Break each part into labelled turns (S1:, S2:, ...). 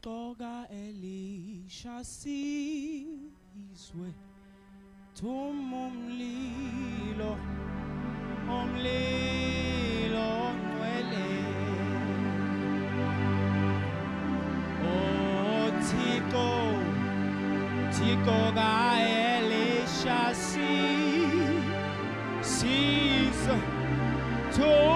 S1: toga nwele. O umlilo ngcwele ga thixo kaelishasi siza to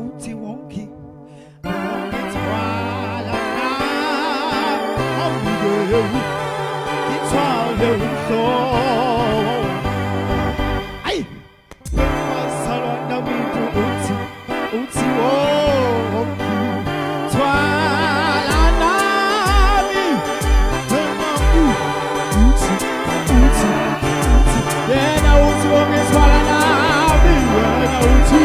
S1: uthi wonke ngithwala awuye ngithwale umhlobo ayi wasalwa namuntu uthi uthi wonke ngithwala nami nami uthi uthi yena uthi wonke ngithwala nami yena uthi